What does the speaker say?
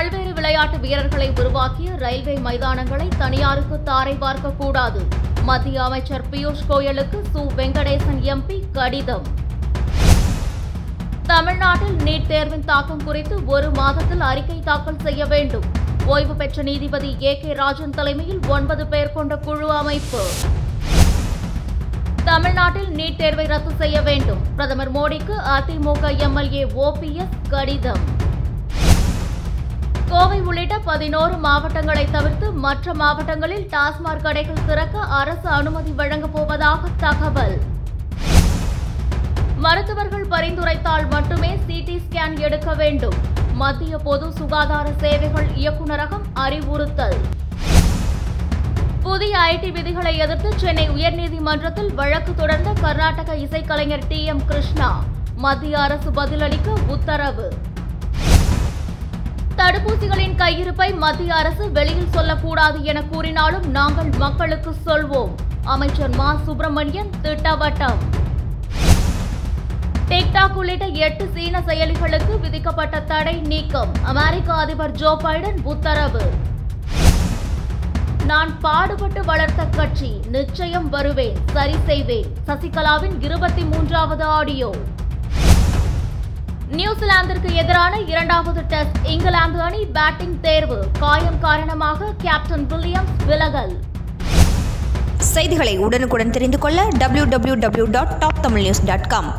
பல்வேறு விளையாட்டு வீரர்களை உருவாக்கிய ரயில்வே மைதானங்களை தனியாருக்கு தாரை பார்க்கக்கூடாது. மத்திய அமைச்சர் பியூஷ் கோயலுக்கு சு. வெங்கடேசன் எம்பி கடிதம். தமிழ்நாட்டில் நீட் தேர்வின் தாக்கம் குறித்து ஒரு மாதத்தில் அறிக்கை தாக்கல் செய்ய வேண்டும். ஓய்வு பெற்ற நீதிபதி ஏ. கே. ராஜன் தலைமையில் ஒன்பது பேர் கொண்ட குழு அமைப்பு. தமிழ்நாட்டில் நீட் தேர்வை ரத்து செய்ய வேண்டும். பிரதமர் மோடிக்கு அதிமுக எம்எல்ஏ ஓபிஎஸ் கடிதம். கோவை உள்ளிட்ட பதினோரு மாவட்டங்களை தவிர்த்து மற்ற மாவட்டங்களில் டாஸ்மாக் கடைகள் திறக்க அரசு அனுமதி வழங்கப் போவதாக தகவல். மருத்துவர்கள் பரிந்துரைத்தால் மட்டுமே சிடி ஸ்கேன் எடுக்க வேண்டும். மத்திய பொது சுகாதார சேவைகள் இயக்குநரகம் அறிவுறுத்தல். புதிய ஐடி விதிகளை எதிர்த்து சென்னை உயர்நீதிமன்றத்தில் வழக்கு தொடர்ந்த கர்நாடக இசைக்கலைஞர் டி எம் கிருஷ்ணா. மத்திய அரசு பதிலளிக்க உத்தரவு. தடுப்பூசிகளின் கையிருப்பை மத்திய அரசு வெளியில் சொல்லக்கூடாது என கூறினாலும் நாங்கள் மக்களுக்கு சொல்வோம். அமைச்சர் மா. சுப்பிரமணியன் திட்டவட்டம். டிக்டாக் உள்ளிட்ட எட்டு சீன செயலிகளுக்கு விதிக்கப்பட்ட தடை நீக்கம். அமெரிக்க அதிபர் ஜோ பைடன் உத்தரவு. நான் பாடுபட்டு வளர்த்த கட்சி நிச்சயம் வருவேன் சரி செய்வேன். சசிகலாவின் இருபத்தி மூன்றாவது ஆடியோ. நியூசிலாந்திற்கு எதிரான இரண்டாவது டெஸ்ட் இங்கிலாந்து அணி பேட்டிங் தேர்வு காயம் காரணமாக கேப்டன் வில்லியம்ஸ் விலகல். செய்திகளை உடனுக்குடன் தெரிந்து கொள்ள W W W dot top Tamil news dot com